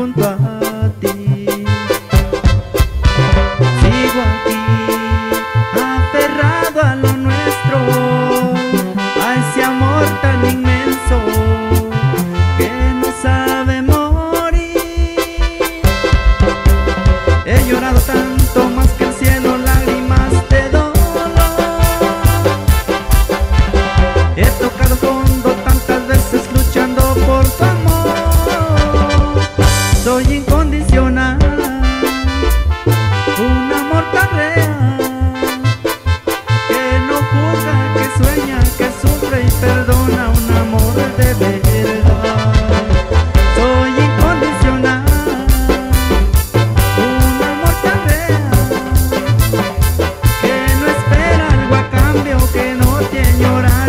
junto a ti. Sigo aquí, aferrado a lo nuestro A ese amor tan inmenso Que no sabe morir. He llorado tanto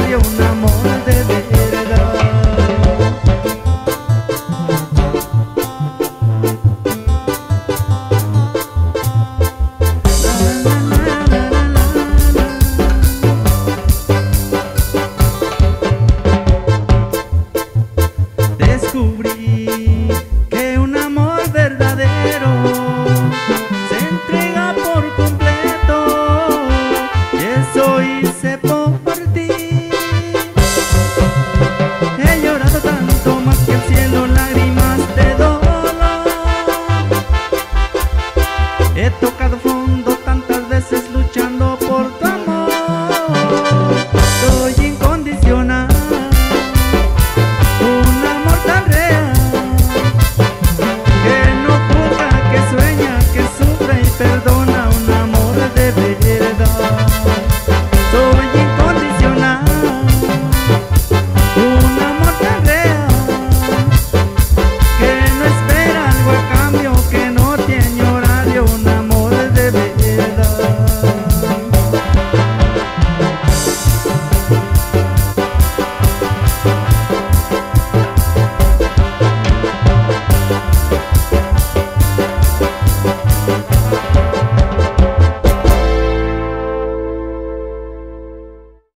有难